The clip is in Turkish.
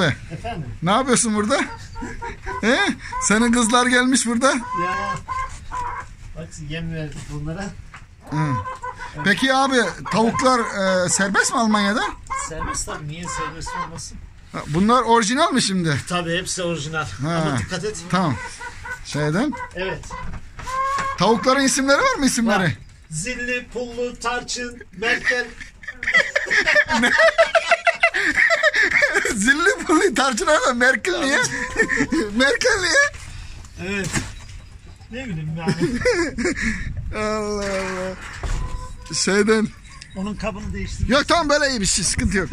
Be, Efendim? Ne yapıyorsun burada? He? Senin kızlar gelmiş burada. Ya. Bak yem verdik bunlara. Hı. Peki abi tavuklar e, serbest mi Almanya'da? Serbest tabii. Niye serbest olmasın? Ha, Bunlar orijinal mi şimdi? Tabii hepsi orijinal. Ha. Ama dikkat et. Tamam. Şeyden. Evet. Tavukların isimleri var mı isimleri? Var. Zilli, pullu, tarçın, merkel. Tarçın ama Merkel niye? Merkel niye? Evet. Ne bileyim yani. Allah Allah. Şeyden. Onun kabını değiştirmek Yok tamam böyle iyi bir şey sıkıntı yok.